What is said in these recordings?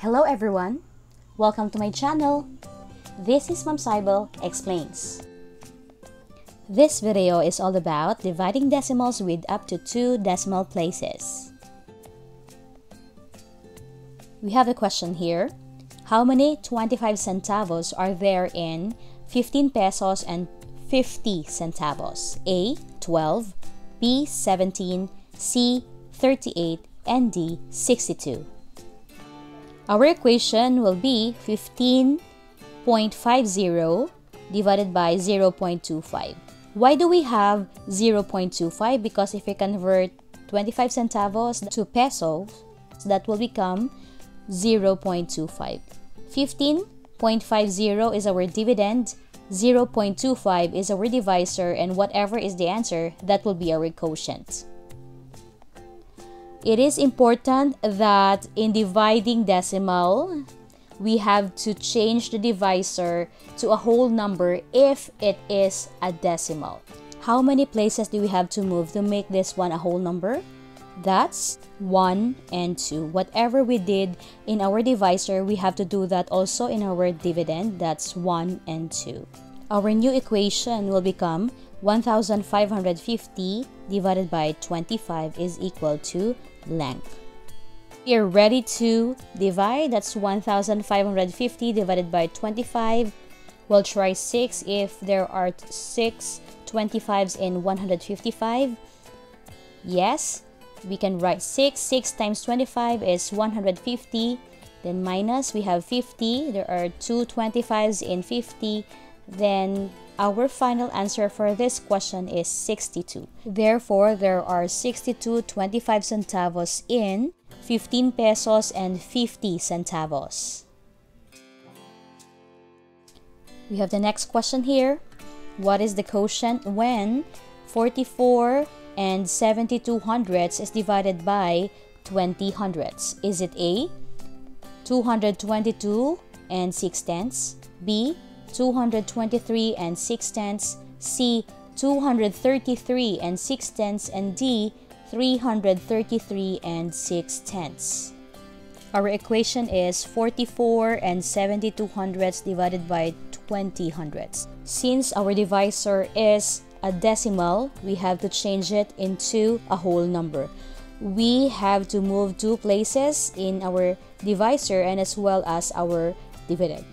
Hello everyone! Welcome to my channel. This is Ma'am Sybel Explains. This video is all about dividing decimals with up to two decimal places. We have a question here. How many 25 centavos are there in 15 pesos and 50 centavos? A. 12, B. 17, C. 38, and D. 62. Our equation will be 15.50 divided by 0.25. Why do we have 0.25? Because if we convert 25 centavos to pesos, that will become 0.25. 15.50 is our dividend, 0.25 is our divisor, and whatever is the answer, that will be our quotient. It is important that in dividing decimal, we have to change the divisor to a whole number if it is a decimal. How many places do we have to move to make this one a whole number? That's 1 and 2. Whatever we did in our divisor, we have to do that also in our dividend. That's 1 and 2. Our new equation will become 1550 divided by 25 is equal to blank. We are ready to divide. That's 1550 divided by 25. We'll try 6 if there are 6 25s in 155. Yes, we can write 6. 6 times 25 is 150. Then minus, we have 50. There are two 25s in 50. Then our final answer for this question is 62. Therefore, there are 62 25 centavos in 15 pesos and 50 centavos. We have the next question here. What is the quotient when 44 and 72 hundredths is divided by 20 hundredths? Is it A, 222 and 6 tenths, B, 223 and 6 tenths, C, 233 and 6 tenths, and D, 333 and 6 tenths. Our equation is 44 and 72 hundredths divided by 20 hundredths. Since our divisor is a decimal, we have to change it into a whole number. We have to move two places in our divisor and as well as our dividend.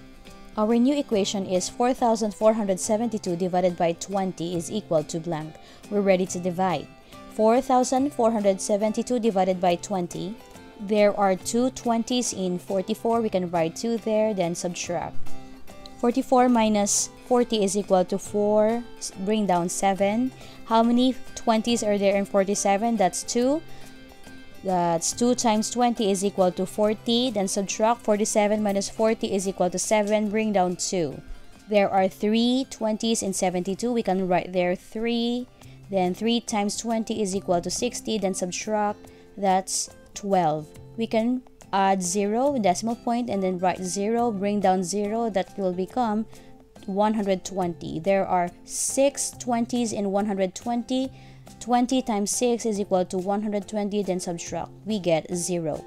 Our new equation is 4,472 divided by 20 is equal to blank. We're ready to divide. 4,472 divided by 20. There are two 20s in 44. We can write 2 there, then subtract. 44 minus 40 is equal to 4. Bring down 7. How many 20s are there in 47? That's 2. That's 2 times 20 is equal to 40. Then subtract 47 minus 40 is equal to 7. Bring down 2. There are 3 20s in 72. We can write there 3. Then 3 times 20 is equal to 60. Then subtract. That's 12. We can add 0 decimal point and then write 0. Bring down 0. That will become 120. There are 6 20s in 120. 20 times 6 is equal to 120, then subtract. We get 0.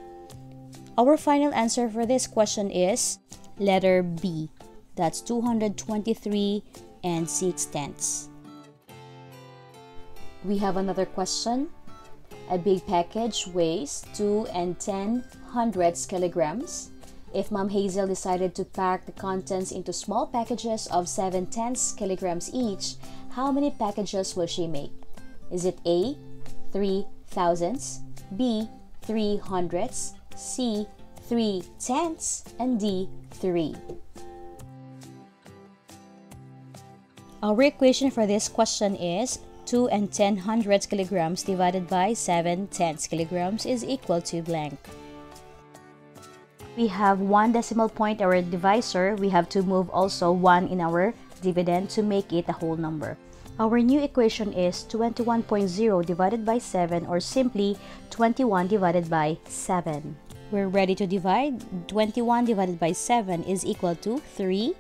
Our final answer for this question is letter B. That's 223 and 6 tenths. We have another question. A big package weighs 2 and 10 hundredths kilograms. If Mom Hazel decided to pack the contents into small packages of 7 tenths kilograms each, how many packages will she make? Is it A, 3 thousandths, B, 3 hundredths, C, 3 tenths, and D, 3? Our equation for this question is 2 and 10 hundredths kilograms divided by 7 tenths kilograms is equal to blank. We have one decimal point our divisor. We have to move also one in our dividend to make it a whole number. Our new equation is 21.0 divided by 7 or simply 21 divided by 7. We're ready to divide. 21 divided by 7 is equal to 3.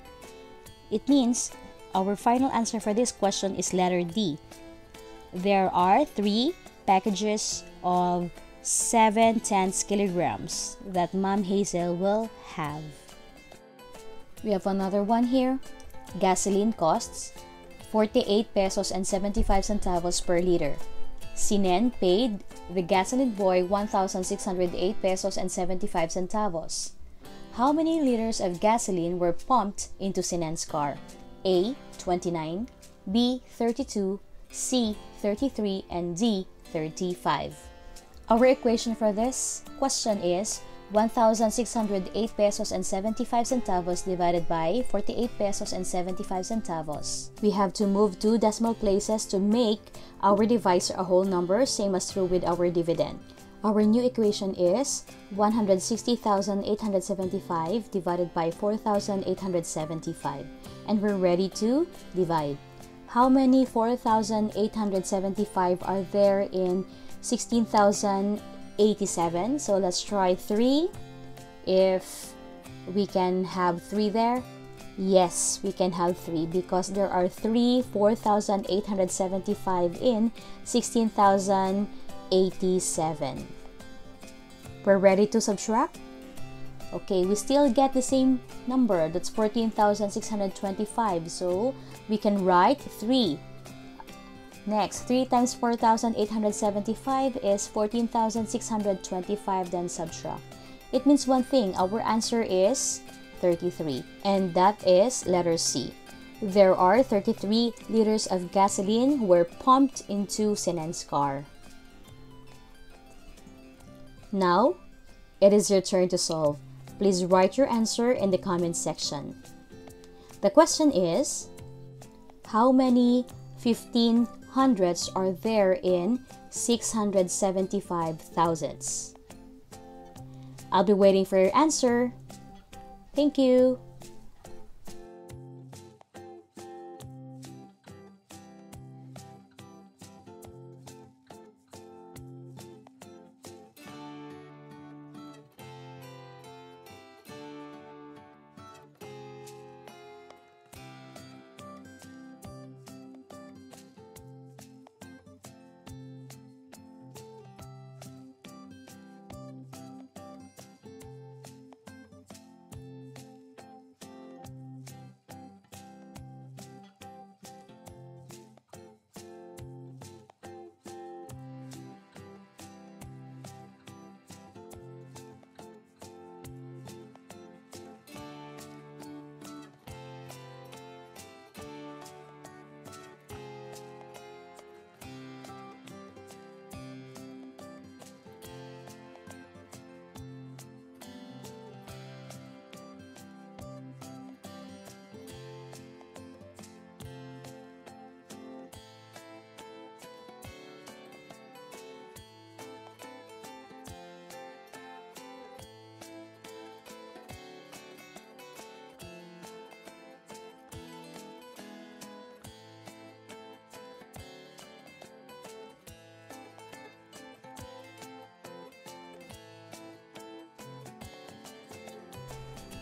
It means our final answer for this question is letter D. There are 3 packages of 7 tenths kilograms that Mom Hazel will have. We have another one here. Gasoline costs 48 pesos and 75 centavos per liter. Sinen paid the gasoline boy 1,608 pesos and 75 centavos. How many liters of gasoline were pumped into Sinen's car? A. 29, B. 32, C. 33, and D. 35. Our equation for this question is 1,608 pesos and 75 centavos divided by 48 pesos and 75 centavos. We have to move two decimal places to make our divisor a whole number, same as true with our dividend. Our new equation is 160,875 divided by 4,875. And we're ready to divide. How many 4,875 are there in 16,000 87 so let's try 3 if we can have 3 there yes we can have 3 because there are 3 4875 in 16087 we're ready to subtract? Okay we still get the same number that's 14625 so we can write 3 Next, 3 times 4,875 is 14,625 then subtract. It means one thing, our answer is 33 and that is letter C. There are 33 liters of gasoline were pumped into Sinen's car. Now, it is your turn to solve. Please write your answer in the comment section. The question is, how many 15 hundreds are there in 675 thousands. I'll be waiting for your answer. Thank you.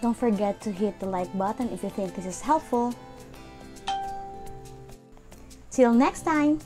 Don't forget to hit the like button if you think this is helpful. Till next time!